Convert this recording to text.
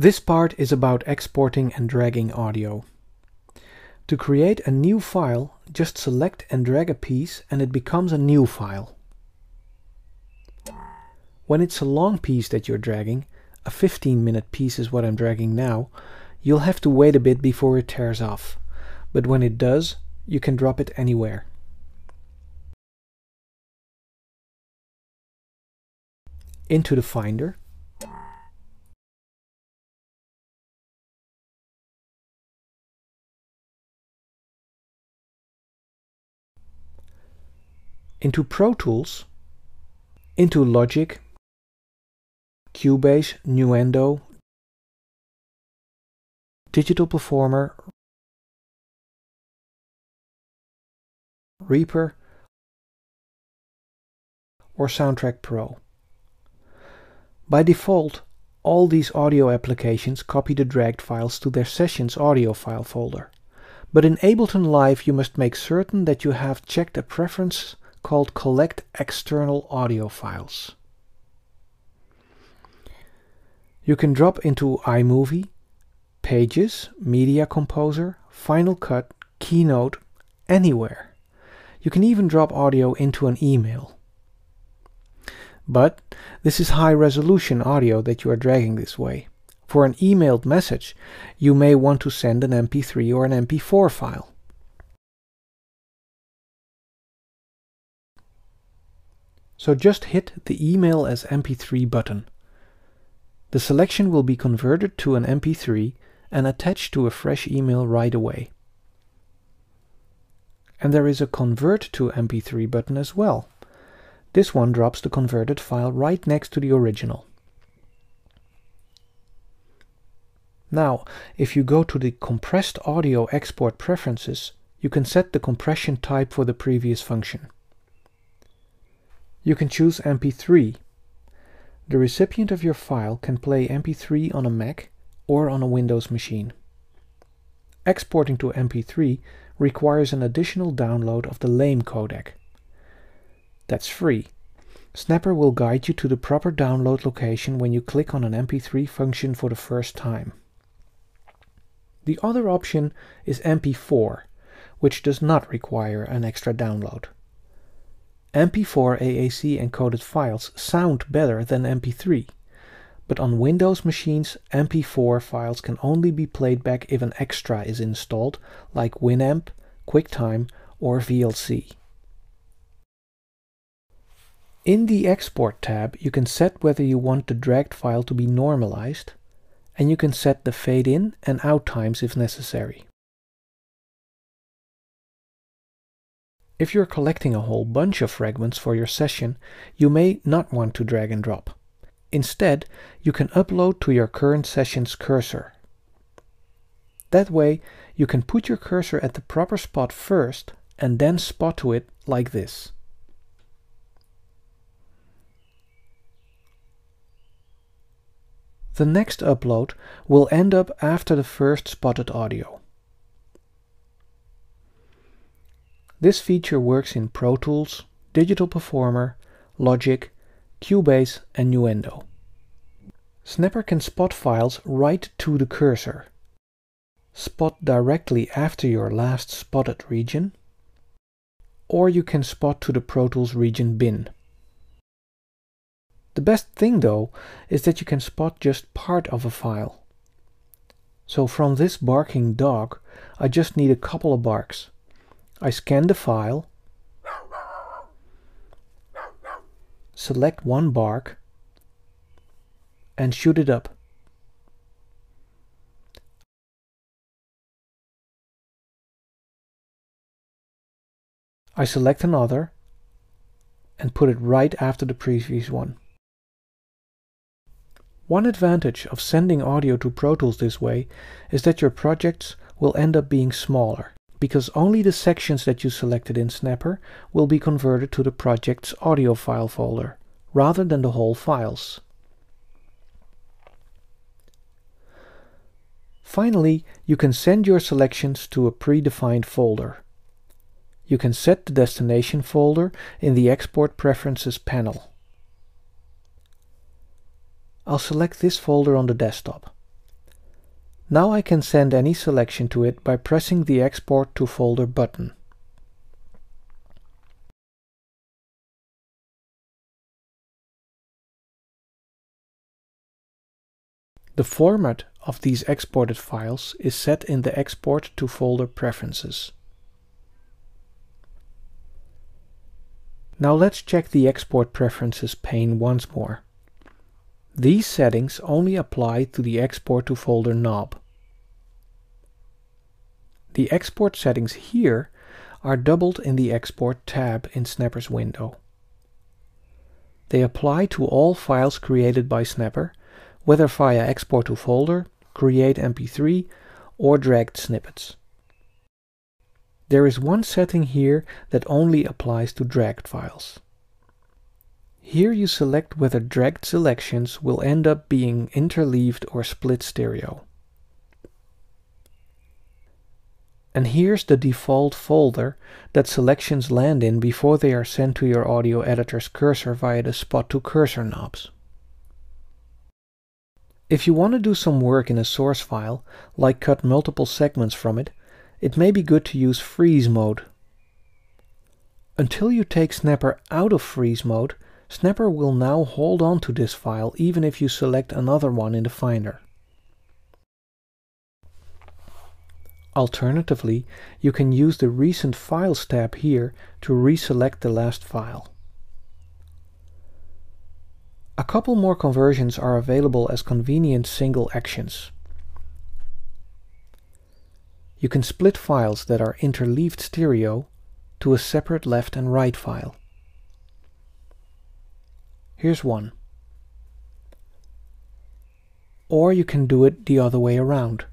This part is about exporting and dragging audio. To create a new file, just select and drag a piece and it becomes a new file. When it's a long piece that you're dragging, a 15 minute piece is what I'm dragging now, you'll have to wait a bit before it tears off. But when it does, you can drop it anywhere. Into the Finder. Into Pro Tools. Into Logic, Cubase, Nuendo, Digital Performer, Reaper, or Soundtrack Pro. By default, all these audio applications copy the dragged files to their sessions audio file folder. But in Ableton Live you must make certain that you have checked a preference called Collect External Audio Files. You can drop into iMovie, Pages, Media Composer, Final Cut, Keynote, anywhere. You can even drop audio into an email. But this is high resolution audio that you are dragging this way. For an emailed message, you may want to send an MP3 or an MP4 file. So just hit the Email as MP3 button. The selection will be converted to an MP3 and attached to a fresh email right away. And there is a Convert to MP3 button as well. This one drops the converted file right next to the original. Now, if you go to the Compressed Audio Export Preferences, you can set the compression type for the previous function. You can choose MP3. The recipient of your file can play MP3 on a Mac or on a Windows machine. Exporting to MP3 requires an additional download of the LAME codec. That's free. Snapper will guide you to the proper download location when you click on an MP3 function for the first time. The other option is MP4, which does not require an extra download. MP4 AAC encoded files sound better than MP3, but on Windows machines MP4 files can only be played back if an extra is installed, like Winamp, QuickTime or VLC. In the Export tab, you can set whether you want the dragged file to be normalized, and you can set the fade in and out times if necessary. If you're collecting a whole bunch of fragments for your session, you may not want to drag and drop. Instead, you can upload to your current session's cursor. That way, you can put your cursor at the proper spot first and then spot to it like this. The next upload will end up after the first spotted audio. This feature works in Pro Tools, Digital Performer, Logic, Cubase and Nuendo. Snapper can spot files right to the cursor. Spot directly after your last spotted region, or you can spot to the Pro Tools region bin. The best thing though is that you can spot just part of a file. So from this barking dog, I just need a couple of barks. I scan the file, select one bark, and shoot it up. I select another and put it right after the previous one. One advantage of sending audio to Pro Tools this way is that your projects will end up being smaller, because only the sections that you selected in Snapper will be converted to the project's audio file folder, rather than the whole files. Finally, you can send your selections to a predefined folder. You can set the destination folder in the Export Preferences panel. I'll select this folder on the desktop. Now I can send any selection to it by pressing the Export to Folder button. The format of these exported files is set in the Export to Folder preferences. Now let's check the Export Preferences pane once more. These settings only apply to the Export to Folder knob. The export settings here are doubled in the Export tab in Snapper's window. They apply to all files created by Snapper whether via export to folder, create mp3 or dragged snippets. There is one setting here that only applies to dragged files. Here you select whether dragged selections will end up being interleaved or split stereo. And here's the default folder that selections land in before they are sent to your audio editor's cursor via the spot to cursor knobs. If you want to do some work in a source file, like cut multiple segments from it, it may be good to use freeze mode. Until you take Snapper out of freeze mode, Snapper will now hold on to this file even if you select another one in the Finder. Alternatively, you can use the Recent Files tab here to reselect the last file. A couple more conversions are available as convenient single actions. You can split files that are interleaved stereo to a separate left and right file. Here's one. Or you can do it the other way around.